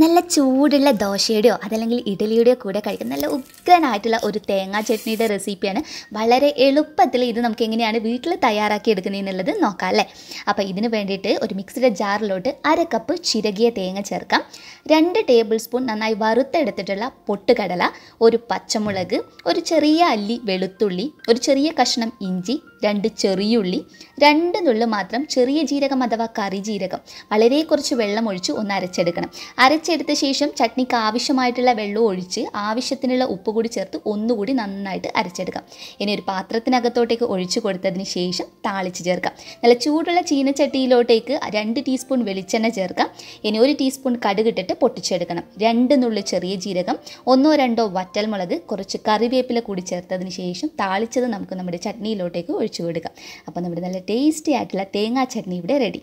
നല്ല ചൂടുള്ള ദോശയുടെയോ അതല്ലെങ്കിൽ ഇഡലിയുടെയോ കൂടെ കഴിക്കുന്ന നല്ല ഉഗ്രനായിട്ടുള്ള ഒരു തേങ്ങാ ചട്നിയുടെ റെസിപ്പിയാണ്. വളരെ എളുപ്പത്തിൽ ഇത് നമുക്ക് എങ്ങനെയാണ് വീട്ടിൽ തയ്യാറാക്കി എടുക്കുന്നതെന്നുള്ളത് നോക്കാം അല്ലേ? അപ്പോൾ ഇതിന് വേണ്ടിയിട്ട് ഒരു മിക്സിയുടെ ജാറിലോട്ട് അര കപ്പ് ചിരകിയ തേങ്ങ ചേർക്കാം. രണ്ട് ടേബിൾ സ്പൂൺ നന്നായി വറുത്തെടുത്തിട്ടുള്ള പൊട്ടുകടല ഒരു പച്ചമുളക് ഒരു ചെറിയ അല്ലി വെളുത്തുള്ളി ഒരു ചെറിയ കഷ്ണം ഇഞ്ചി രണ്ട് ചെറിയുള്ളി രണ്ട് നുള്ളു മാത്രം ചെറിയ ജീരകം അഥവാ കറി ജീരകം. വളരെ കുറച്ച് വെള്ളം ഒഴിച്ച് ഒന്ന് അരച്ചെടുക്കണം. അരച്ചെടുത്ത ശേഷം ചട്നിക്ക് ആവശ്യമായിട്ടുള്ള വെള്ളം ഒഴിച്ച് ആവശ്യത്തിനുള്ള ഉപ്പ് കൂടി ചേർത്ത് ഒന്നുകൂടി നന്നായിട്ട് അരച്ചെടുക്കാം. ഇനി ഒരു പാത്രത്തിനകത്തോട്ടേക്ക് ഒഴിച്ചു കൊടുത്തതിന് ശേഷം താളിച്ച് ചേർക്കാം. നല്ല ചൂടുള്ള ചീനച്ചട്ടിയിലോട്ടേക്ക് രണ്ട് ടീസ്പൂൺ വെളിച്ചെണ്ണ ചേർക്കാം. ഇനി ഒരു ടീസ്പൂൺ കടുകിട്ടിട്ട് പൊട്ടിച്ചെടുക്കണം. രണ്ട് നുള്ളു ചെറിയ ജീരകം ഒന്നോ രണ്ടോ വറ്റൽമുളക് കുറച്ച് കറിവേപ്പില കൂടി ചേർത്തതിന് ശേഷം താളിച്ചത് നമുക്ക് നമ്മുടെ ചട്നിയിലോട്ടേക്ക് ഒഴിച്ചു കൊടുക്കാം. അപ്പോൾ നമ്മുടെ നല്ല ടേസ്റ്റി ആയിട്ടുള്ള തേങ്ങാ ചട്നി ഇവിടെ റെഡി